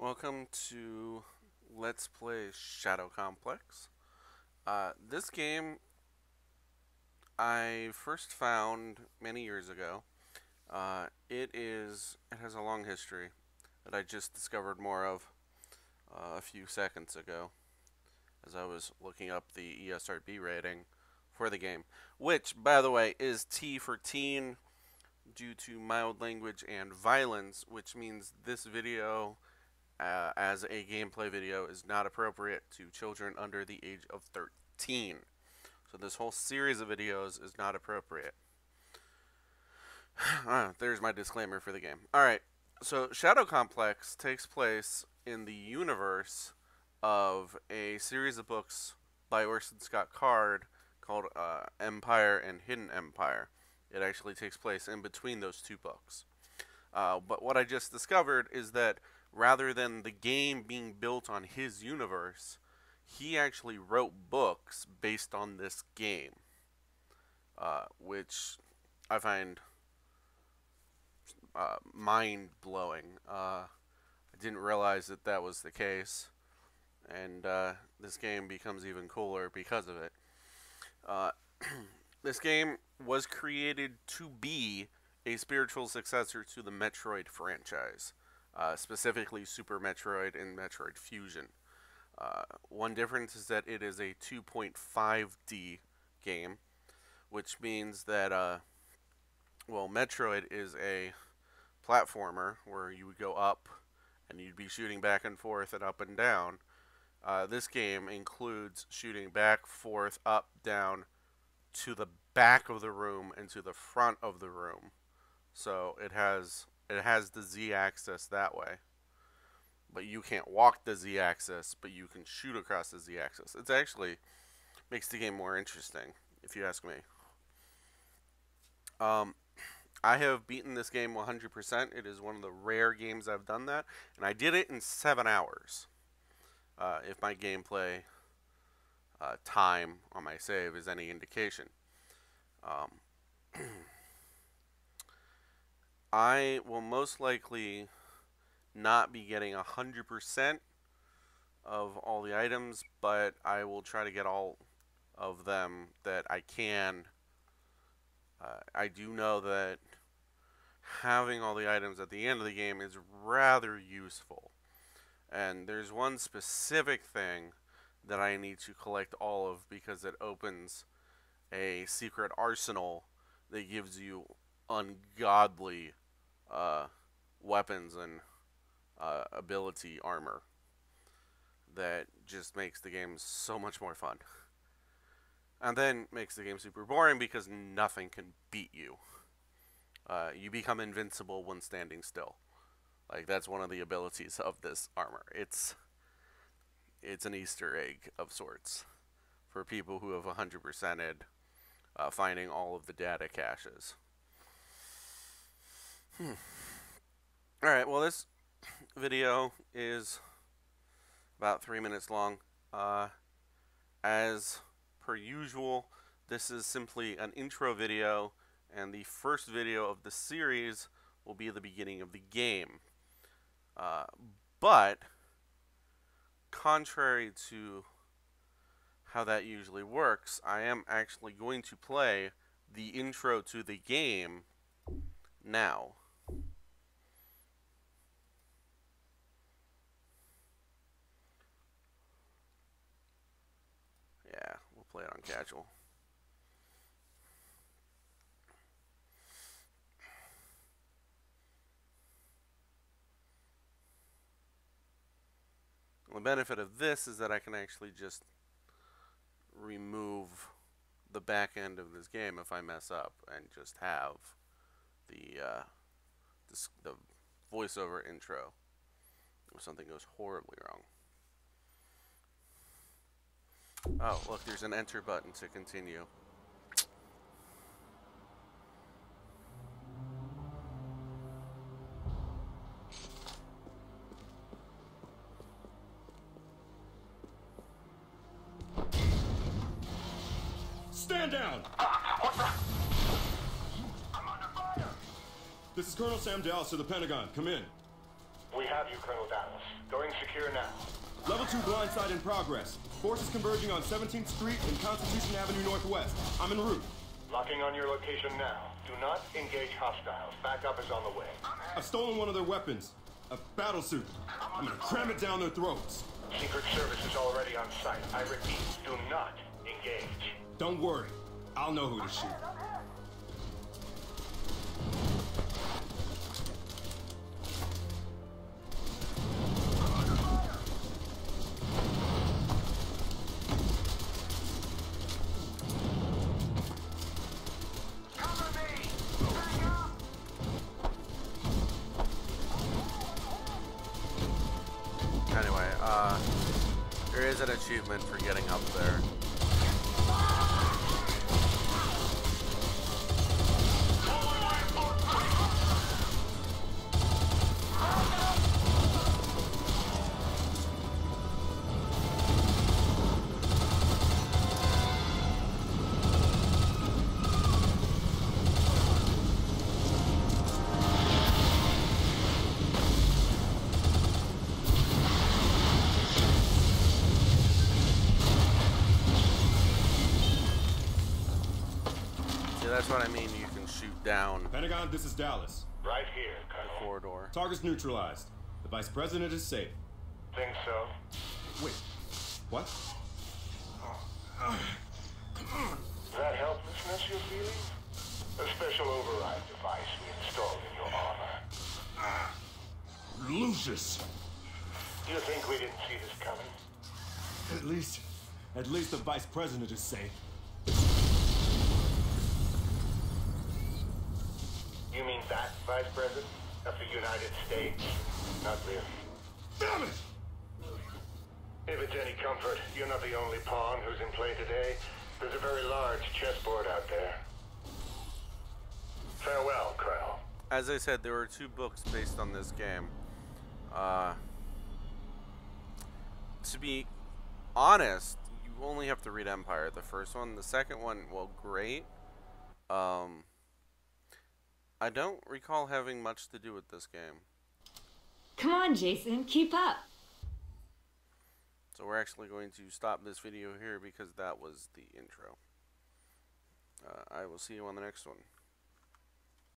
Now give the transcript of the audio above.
Welcome to Let's Play Shadow Complex. Uh, this game I first found many years ago. Uh, it is it has a long history that I just discovered more of uh, a few seconds ago as I was looking up the ESRB rating for the game, which, by the way, is T for teen due to mild language and violence, which means this video uh, as a gameplay video is not appropriate to children under the age of 13. So this whole series of videos is not appropriate. ah, there's my disclaimer for the game. Alright, so Shadow Complex takes place in the universe of a series of books by Orson Scott Card called uh, Empire and Hidden Empire. It actually takes place in between those two books. Uh, but what I just discovered is that rather than the game being built on his universe, he actually wrote books based on this game, uh, which I find uh, mind blowing. Uh, I didn't realize that that was the case, and uh, this game becomes even cooler because of it. Uh, this game was created to be a spiritual successor to the Metroid franchise uh, specifically Super Metroid and Metroid Fusion. Uh, one difference is that it is a 2.5D game, which means that, uh, well, Metroid is a platformer where you would go up and you'd be shooting back and forth and up and down. Uh, this game includes shooting back, forth, up, down to the back of the room and to the front of the room. So it has it has the z-axis that way. But you can't walk the z-axis, but you can shoot across the z-axis. It's actually makes the game more interesting, if you ask me. Um, I have beaten this game 100%. It is one of the rare games I've done that, and I did it in seven hours. Uh, if my gameplay uh, time on my save is any indication. Um, I will most likely not be getting 100% of all the items, but I will try to get all of them that I can. Uh, I do know that having all the items at the end of the game is rather useful. And there's one specific thing that I need to collect all of because it opens a secret arsenal that gives you ungodly uh, weapons and uh, ability armor that just makes the game so much more fun. And then makes the game super boring because nothing can beat you. Uh, you become invincible when standing still. Like that's one of the abilities of this armor. It's it's an Easter egg of sorts for people who have 100%ed uh, finding all of the data caches. Hmm. Alright, well this video is about three minutes long. Uh, as per usual, this is simply an intro video, and the first video of the series will be the beginning of the game. Uh, but, contrary to how that usually works, I am actually going to play the intro to the game now. Play it on casual. the benefit of this is that I can actually just remove the back end of this game if I mess up and just have the uh, this, the voiceover intro if something goes horribly wrong. Oh, look, there's an enter button to continue. Stand down! Uh, this is Colonel Sam Dallas of the Pentagon. Come in. We have have you, Colonel Dallas. Going secure now. Level 2 blindside in progress. Forces converging on 17th Street and Constitution Avenue Northwest. I'm en route. Locking on your location now. Do not engage hostiles. Backup is on the way. I've stolen one of their weapons. A battle suit. I'm gonna cram it down their throats. Secret Service is already on site. I repeat, do not engage. Don't worry. I'll know who to shoot. Anyway, uh, there is an achievement for getting up there. That's what I mean. You can shoot down Pentagon, this is Dallas. Right here, Colonel. corridor. Target's neutralized. The Vice President is safe. Think so? Wait. What? That helplessness you're feeling? A special override device we installed in your armor. Lucius! Do you think we didn't see this coming? At least, at least the Vice President is safe. That, Vice President? Of the United States? Not really. Damn it! If it's any comfort, you're not the only pawn who's in play today. There's a very large chessboard out there. Farewell, Colonel. As I said, there were two books based on this game. Uh, to be honest, you only have to read Empire, the first one. The second one, well, great. Um, I don't recall having much to do with this game. Come on, Jason, keep up. So we're actually going to stop this video here because that was the intro. Uh, I will see you on the next one.